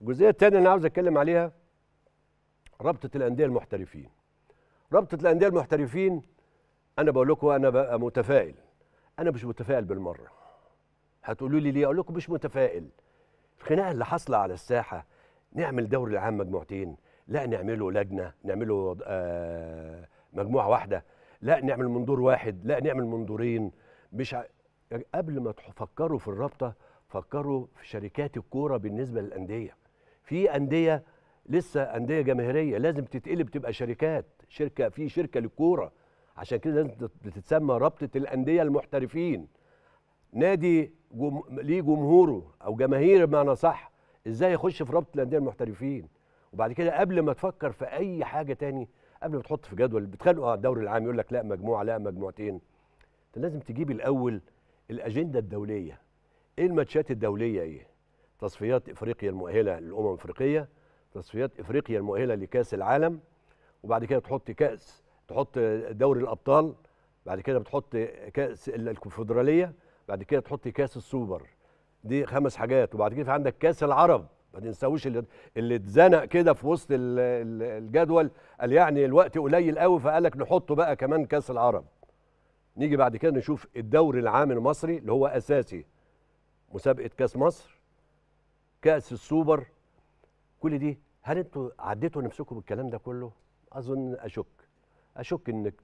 الجزئيه الثانية اللي أنا عاوز أتكلم عليها رابطة الأندية المحترفين. رابطة الأندية المحترفين أنا بقول لكم أنا بقى متفائل. أنا مش متفائل بالمرة. هتقولوا لي ليه؟ أقول لكم مش متفائل. الخناقه اللي حاصلة على الساحة نعمل دوري العام مجموعتين. لا نعمله لجنة نعمله آه مجموعة واحدة. لا نعمل منظور واحد لا نعمل منظورين. مش ع... قبل ما تفكروا في الرابطة فكروا في شركات الكورة بالنسبة للأندية. في أندية لسه أندية جماهيرية لازم تتقلب تبقى شركات شركة في شركة للكورة. عشان كده لازم بتتسمى رابطة الأندية المحترفين. نادي جم... ليه جمهوره أو جماهير بمعنى صح إزاي يخش في رابطة الأندية المحترفين؟ وبعد كده قبل ما تفكر في أي حاجة تاني قبل ما تحط في جدول بتخانقوا على الدوري العام يقول لك لا مجموعة لا مجموعتين. أنت لازم تجيب الأول الأجندة الدولية. إيه الماتشات الدولية إيه؟ تصفيات إفريقيا المؤهلة للأمم الأفريقية تصفيات إفريقيا المؤهلة لكأس العالم وبعد كده تحط كأس تحط دوري الأبطال بعد كده بتحط كأس الكونفدرالية بعد كده تحط كأس السوبر. دي خمس حاجات. وبعد كده في عندك كأس العرب. ما تنساوش اللي اللي اتزنق كده في وسط الجدول قال يعني الوقت قليل قوي فقال لك نحطه بقى كمان كأس العرب. نيجي بعد كده نشوف الدوري العام المصري اللي هو أساسي مسابقة كأس مصر كأس السوبر. كل دي هل أنتوا عديتوا نفسكم بالكلام ده كله؟ أظن أشك. أشك إنك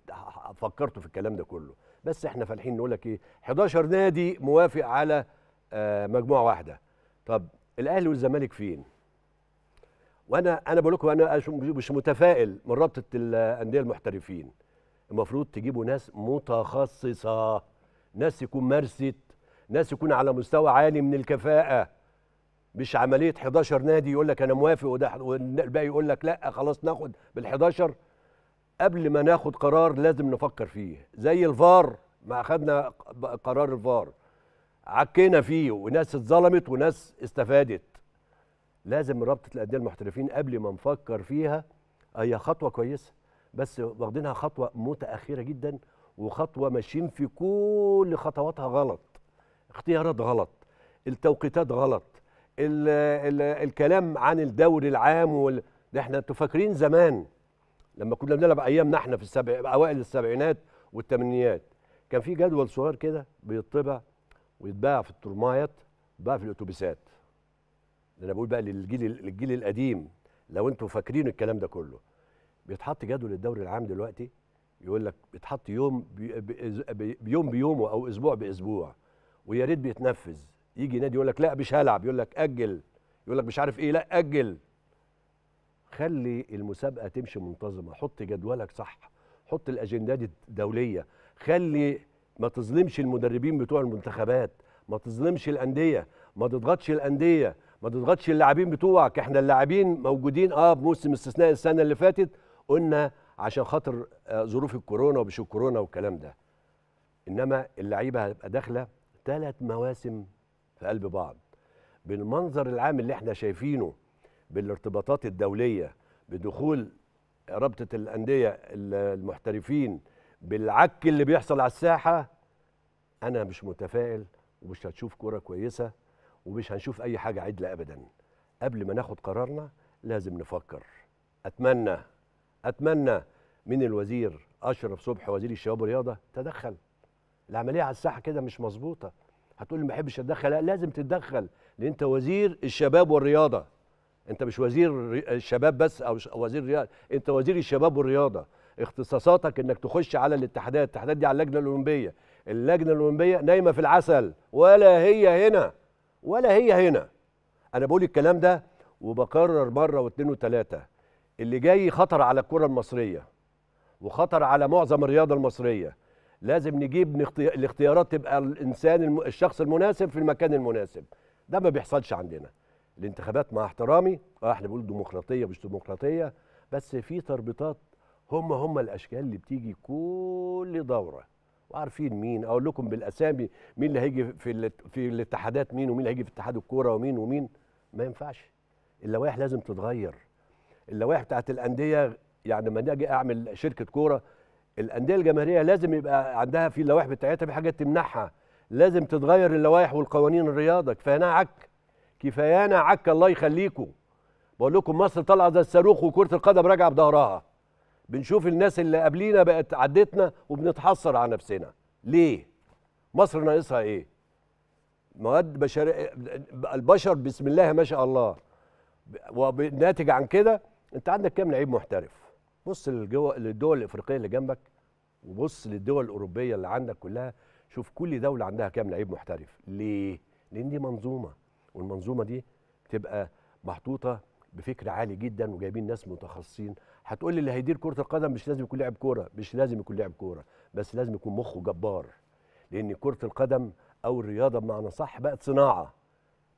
فكرتوا في الكلام ده كله. بس إحنا فالحين نقول لك إيه 11 نادي موافق على آه مجموعة واحدة. طب الأهلي والزمالك فين؟ وأنا أنا بقول لكم أنا مش متفائل من رابطة الأندية المحترفين. المفروض تجيبوا ناس متخصصة. ناس يكون مارست. ناس يكون على مستوى عالي من الكفاءة. مش عملية 11 نادي يقول لك أنا موافق وده والباقي يقول لك لأ خلاص ناخد بال11 قبل ما ناخد قرار لازم نفكر فيه زي الفار ما اخذنا قرار الفار. عكينا فيه وناس اتظلمت وناس استفادت. لازم رابطة الأندية المحترفين قبل ما نفكر فيها هي خطوة كويسة بس واخدينها خطوة متأخرة جدا وخطوة ماشيين في كل خطواتها غلط. اختيارات غلط. التوقيتات غلط. ال ال الكلام عن الدوري العام وال... ده إحنا أنتوا فاكرين زمان لما كنا بنلعب أيامنا إحنا في السبع أوائل السبعينات والثمانينات كان في جدول صغير كده بيطبع ويتباع في الترمايات يتباع في الأتوبيسات. ده أنا بقول بقى للجيل للجيل القديم لو أنتوا فاكرين الكلام ده كله. بيتحط جدول الدوري العام دلوقتي يقول لك بيتحط يوم بي بي بيوم بيومه أو أسبوع بأسبوع ويا ريت بيتنفذ. يجي نادي يقول لك لا مش هلعب يقول لك أجل يقول لك مش عارف إيه لا أجل. خلي المسابقة تمشي منتظمة حط جدولك صح حط الاجندات الدولية. خلي ما تظلمش المدربين بتوع المنتخبات ما تظلمش الأندية ما تضغطش الأندية ما تضغطش اللاعبين بتوعك. إحنا اللاعبين موجودين آه بموسم استثناء السنة اللي فاتت قلنا عشان خاطر آه ظروف الكورونا ومش الكورونا والكلام ده. إنما اللعيبة هتبقى داخلة ثلاث مواسم في قلب بعض بالمنظر العام اللي إحنا شايفينه بالارتباطات الدولية بدخول رابطة الأندية المحترفين بالعك اللي بيحصل على الساحة أنا مش متفائل ومش هتشوف كورة كويسة ومش هنشوف أي حاجة عدلة ابدا. قبل ما ناخد قرارنا لازم نفكر. أتمنى أتمنى من الوزير أشرف صبحي وزير الشباب والرياضة تدخل. العملية على الساحة كده مش مظبوطة. هتقول لي ما بحبش اتدخل؟ لا لازم تتدخل لأن أنت وزير الشباب والرياضة. أنت مش وزير الشباب بس أو وزير الرياضه أنت وزير الشباب والرياضة. اختصاصاتك إنك تخش على الاتحادات. الاتحادات دي على اللجنة الأولمبية. اللجنة الأولمبية نايمة في العسل. ولا هي هنا. ولا هي هنا. أنا بقول الكلام ده وبكرر مرة واثنين وثلاثه اللي جاي خطر على الكرة المصرية. وخطر على معظم الرياضة المصرية. لازم نجيب الاختيارات تبقى الإنسان. الشخص المناسب في المكان المناسب. ده ما بيحصلش عندنا. الانتخابات مع احترامي آه إحنا بنقول ديمقراطية مش ديمقراطية بس في تربيطات هم هم الأشكال اللي بتيجي كل دورة. وعارفين مين. أقول لكم بالأسامي مين اللي هيجي في. في الاتحادات مين ومين اللي هيجي في اتحاد الكورة ومين ومين. ما ينفعش. اللوائح لازم تتغير. اللوائح بتاعت الأندية يعني لما أجي أعمل شركة كورة الأندية الجماهيرية لازم يبقى عندها في اللوائح بتاعتها في حاجات تمنعها لازم تتغير اللوائح والقوانين الرياضة. كفايانا عك. كفايانا عك الله يخليكم بقول لكم مصر طالعة زي الصاروخ وكرة القدم راجعة بظهرها. بنشوف الناس اللي قبلينا بقت عدتنا وبنتحسر على نفسنا. ليه؟ مصر ناقصها إيه؟ مواد بشرية البشر بسم الله ما شاء الله. وناتج عن كده. أنت عندك كام لعيب محترف؟ بص. للدول الإفريقية اللي جنبك وبص للدول الأوروبية اللي عندك كلها شوف كل دولة عندها كام لعيب محترف. ليه؟ لأن دي منظومة والمنظومة دي بتبقى محطوطة بفكر عالي جدا وجايبين ناس متخصصين. هتقول لي اللي هيدير كرة القدم مش لازم يكون لاعب كورة. مش لازم يكون لاعب كورة بس لازم يكون مخه جبار. لأن كرة القدم أو الرياضة بمعنى صح بقت صناعة.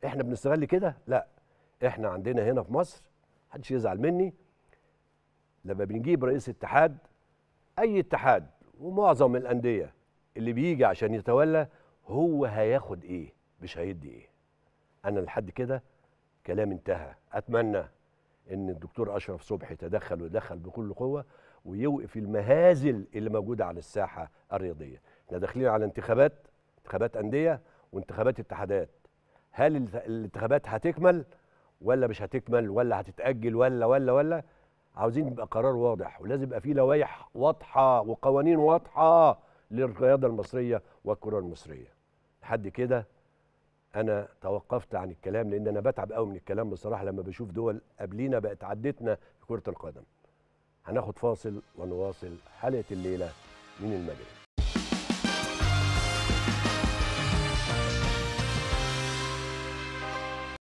إحنا بنستغل كده؟ لأ. إحنا عندنا هنا في مصر محدش يزعل مني. لما بنجيب رئيس اتحاد أي اتحاد ومعظم الأندية اللي بيجي عشان يتولى هو هياخد إيه؟ مش هيدي إيه؟ أنا لحد كده كلام انتهى. أتمنى إن الدكتور أشرف صبحي يتدخل ويدخل بكل قوة ويوقف المهازل اللي موجودة على الساحة الرياضية. إحنا داخلين على انتخابات انتخابات أندية وانتخابات اتحادات. هل الانتخابات هتكمل ولا مش هتكمل ولا هتتأجل ولا ولا ولا؟ عاوزين يبقى قرار واضح ولازم يبقى فيه لوائح واضحة وقوانين واضحة للرياضة المصرية والكرة المصرية. لحد كده أنا توقفت عن الكلام لأن أنا بتعب قوي من الكلام بصراحة لما بشوف دول قبلينا بقت عدتنا في كرة القدم. هناخد فاصل ونواصل حلقة الليلة من المجري